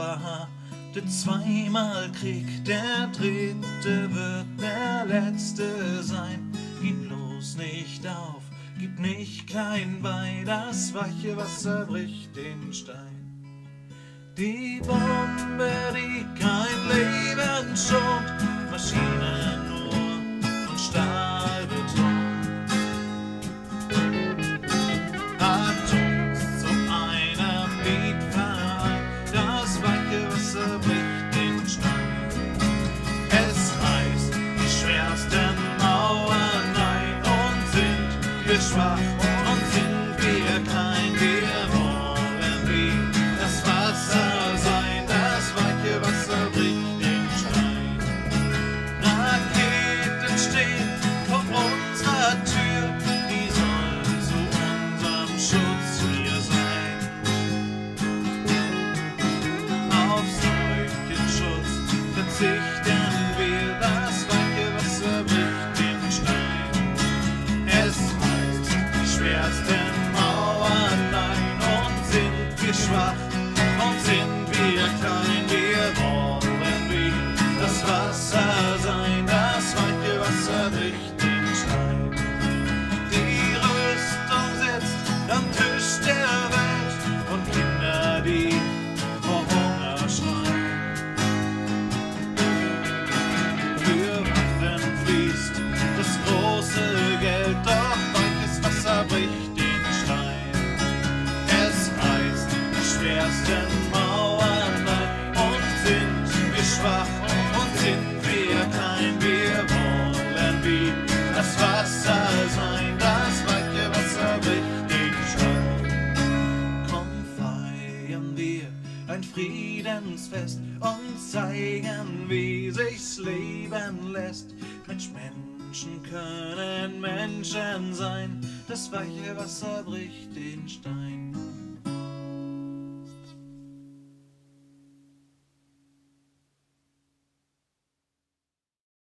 hatte zweimal Krieg, der dritte wird der letzte sein. Gib bloß nicht auf, gib nicht klein bei, das weiche Wasser bricht den Stein. Die Bombe, die kein Leben schont, schwach und sind wir klein. Schwach und sind wir klein. Schwach und sind wir klein. Wir wollen wie das Wasser sein, das weiche Wasser bricht den Stein. Komm, feiern wir ein Friedensfest und zeigen, wie sich's leben lässt. Mensch, Menschen können Menschen sein, das weiche Wasser bricht den Stein.